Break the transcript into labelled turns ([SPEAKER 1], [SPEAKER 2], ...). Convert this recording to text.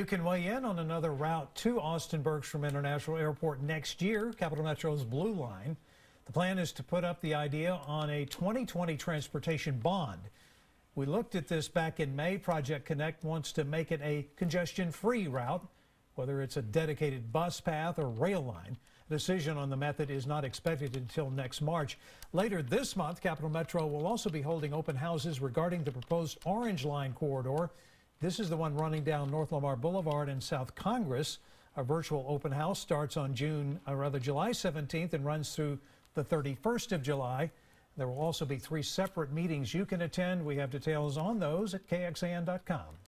[SPEAKER 1] You can weigh in on another route to Austin Bergstrom International Airport next year, Capital Metro's Blue Line. The plan is to put up the idea on a 2020 transportation bond. We looked at this back in May. Project Connect wants to make it a congestion-free route, whether it's a dedicated bus path or rail line. A decision on the method is not expected until next March. Later this month, Capital Metro will also be holding open houses regarding the proposed Orange Line corridor. This is the one running down North Lamar Boulevard and South Congress. A virtual open house starts on June, or rather July 17th and runs through the 31st of July. There will also be three separate meetings you can attend. We have details on those at kxan.com.